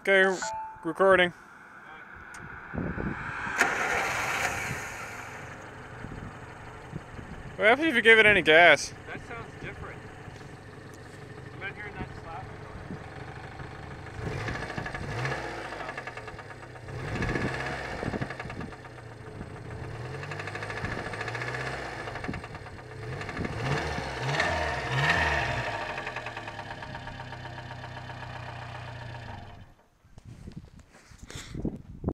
Okay, recording. What happens if you give it any gas? That sounds different.